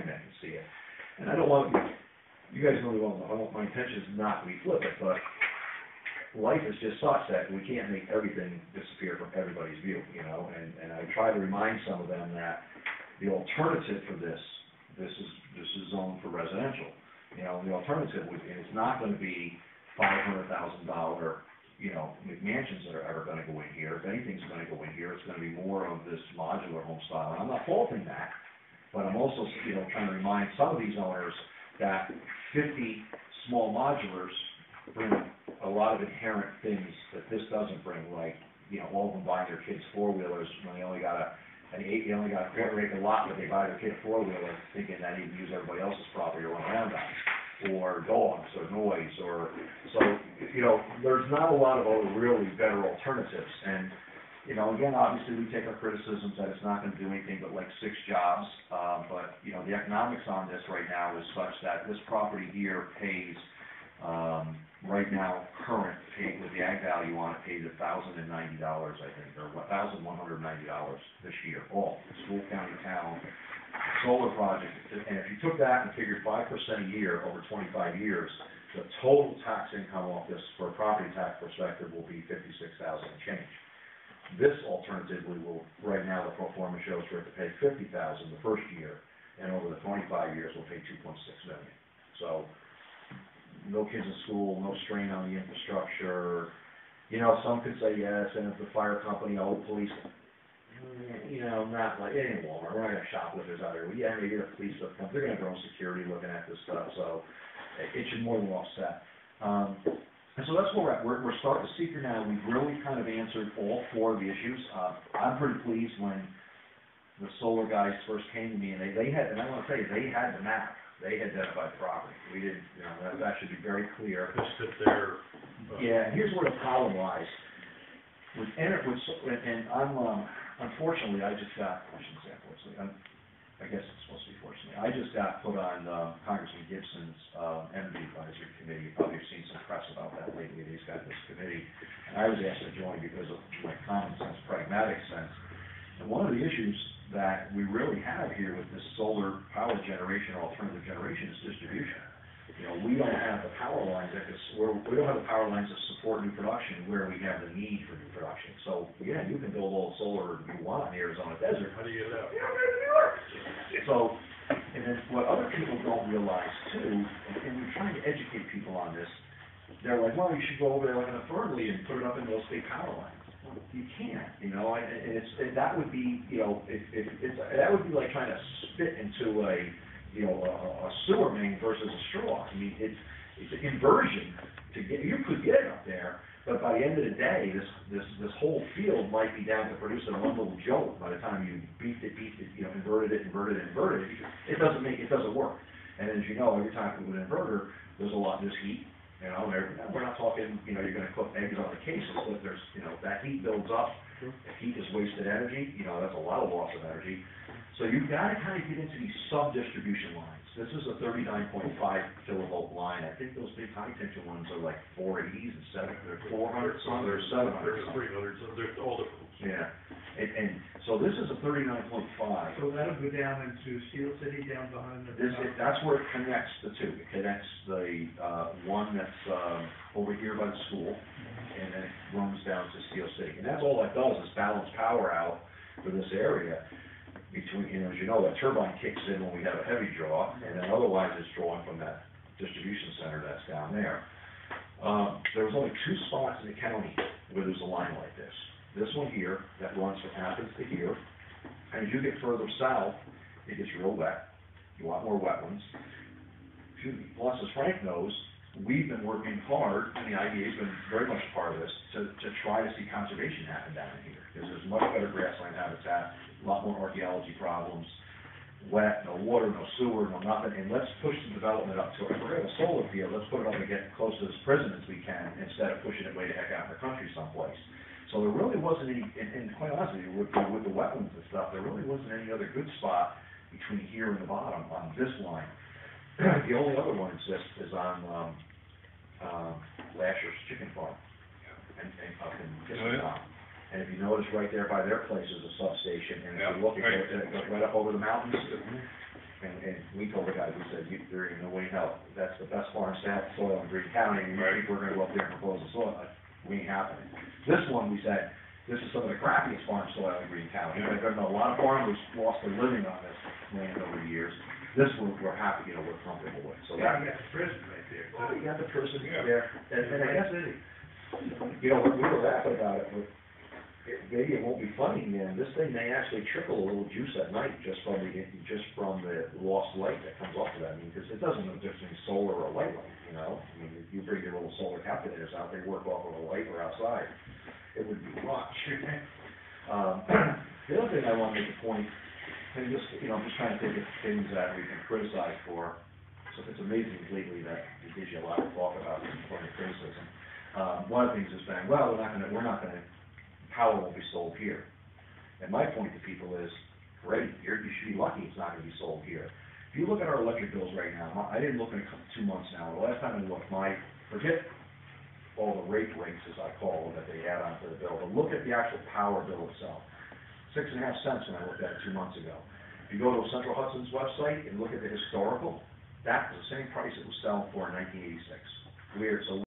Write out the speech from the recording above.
come in and see it. And I don't want, you guys know me well, I don't, my intention is not to be flippant, but life is just such that we can't make everything disappear from everybody's view, you know? And, and I try to remind some of them that the alternative for this, this is, this is zoned for residential. You know, the alternative would, and it's not gonna be five hundred thousand dollar, you know, McMansions that are ever gonna go in here. If anything's gonna go in here, it's gonna be more of this modular home style. And I'm not faulting that, but I'm also, you know, trying to remind some of these owners that fifty small modulars bring a lot of inherent things that this doesn't bring, like, you know, all of them buying their kids four-wheelers when they only got a, an eight, they only got a quarter acre lot, but they buy their kid a four-wheeler thinking that he can use everybody else's property to run around on. Or dogs, or noise, or, so, you know, there's not a lot of other really better alternatives. And, you know, again, obviously, we take our criticisms that it's not gonna do anything but like six jobs. Uh, but, you know, the economics on this right now is such that this property here pays, um, right now, current, pay, with the ag value on it, pays a thousand and ninety dollars, I think, or one thousand one hundred and ninety dollars this year, all, school, county, town, solar project. And if you took that and figured five percent a year over twenty-five years, the total tax income off this, for a property tax perspective, will be fifty-six thousand and change. This alternatively will, right now, the pro forma shows for it to pay fifty thousand the first year, and over the twenty-five years, we'll pay two point six million. So, no kids in school, no strain on the infrastructure. You know, some could say yes, and if the fire company, oh, the police, mm, you know, not like, ain't Walmart, we're not gonna have shoplifters out here. Yeah, maybe the police will come, they're gonna have their own security looking at this stuff, so it, it should more than offset. Um, and so that's where we're at, we're, we're starting to see here now, we've really kind of answered all four of the issues. Uh, I'm pretty pleased when the solar guys first came to me, and they, they had, and I wanna tell you, they had the map, they identified the property. We didn't, you know, that, that should be very clear. Just that they're, uh, Yeah, here's where the problem lies. With enter, with, so- and, and I'm, um, unfortunately, I just got, I shouldn't say unfortunately, I'm, I guess it's supposed to be fortunately, I just got put on, um, Congressman Gibson's, um, energy advisory committee. You've Probably seen some press about that lately, he's got this committee. And I was asked to join because of my common sense, pragmatic sense. And one of the issues that we really have here with this solar power generation alternative generation is distribution. You know, we don't have the power lines that could, where, we don't have the power lines to support new production where we have the need for new production. So, yeah, you can build all the solar you want in the Arizona desert, how do you get it out? you know, maybe New York. So, and then what other people don't realize too, and, and we're trying to educate people on this, they're like, well, you should go over there like in a Fernley and put it up in those big power lines. Well, You can't, you know, and, and it's, and that would be, you know, if, if, it's, that would be like trying to spit into a, you know, a, a sewer main versus a straw. I mean, it's, it's an inversion to get, you could get it up there, but by the end of the day, this, this, this whole field might be down to producing one little jolt by the time you beefed it, beefed it, you know, inverted it, inverted it, inverted it. It doesn't make, it doesn't work. And as you know, every time put an inverter, there's a lot, there's heat, you know, we're not talking, you know, you're gonna cook eggs on the cases, but there's, you know, that heat builds up. If heat is wasted energy, you know, that's a lot of loss of energy. So you've gotta kind of get into these sub-distribution lines. This is a thirty-nine point five kilovolt line. I think those big high tension ones are like four eighties and seven, they're four hundred some, they're seven hundred There's some. three hundred, so they're all different. Yeah, and, and, so this is a thirty-nine point five. So that'll go down into Steel City, down behind the. This, it- that's where it connects the two. It connects the, uh, one that's, um, over here by the school, and it runs down to Steel City. And that's all that does, is balance power out for this area between, you know, as you know, that turbine kicks in when we have a heavy draw, and then otherwise it's drawing from that distribution center that's down there. Um, there's only two spots in the county where there's a line like this. This one here, that runs from Athens to here, and as you get further south, it gets real wet, you want more wetlands. Excuse me, plus, as Frank knows, we've been working hard, and the IDA's been very much a part of this, to, to try to see conservation happen down in here. Because there's much better grassland habitat, a lot more archaeology problems, wet, no water, no sewer, no nothing, and let's push the development up to, if we're gonna have a solar field, let's put it up and get close to this prison as we can, instead of pushing it way the heck out in the country someplace. So there really wasn't any, and, and quite honestly, with, the- with the wetlands and stuff, there really wasn't any other good spot between here and the bottom on this line. The only other one exists is on, um, um, Lasher's Chicken Farm, and, and up in Oh, yeah. And if you notice, right there by their place is a substation, and if Yeah, you look, it right. goes, it goes right up over the mountains. And, and we told the guys, we said, you, there ain't no way in hell, that's the best farm stat soil in Greene County, and you Right. think we're gonna go up there and propose a soil, like, we ain't happening. This one, we said, this is some of the crappiest farm soil in Greene County, and there's been a lot of farmers lost their living on this land over the years. This one, we're happy, you know, we're comfortable with, so Yeah, that, you got the prison right there. well, you got the person Yeah. there, and, and I guess, you know, we were laughing about it, but it- maybe it won't be funny, man, this thing may actually trickle a little juice at night just from the, just from the lost light that comes off of that, I mean, because it doesn't look just between solar or white light, you know? I mean, if you bring your little solar calculators out, they work off of a light or outside, it would be much. Um, the other thing I want to make a point, and just, you know, I'm just trying to think of things that we can criticize for, so it's amazing lately that it gives you a lot to talk about, point of criticism. Um, one of the things is saying, well, we're not gonna, we're not gonna, power won't be sold here. And my point to people is, great, you're, you should be lucky it's not gonna be sold here. If you look at our electric bills right now, my- I didn't look in a couple, two months now, the last time I looked, my, forget all the rate breaks, as I call them, that they add onto the bill, but look at the actual power bill itself. Six and a half cents when I looked at it two months ago. If you go to Central Hudson's website and look at the historical, that was the same price it was selling for in nineteen eighty-six. Weird, so